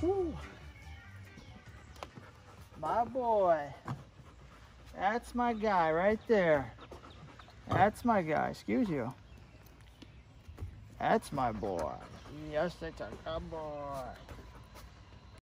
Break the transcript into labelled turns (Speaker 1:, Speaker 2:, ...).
Speaker 1: Whew. My boy. That's my guy right there. That's my guy, excuse you. That's my boy. Yes, it's a good boy.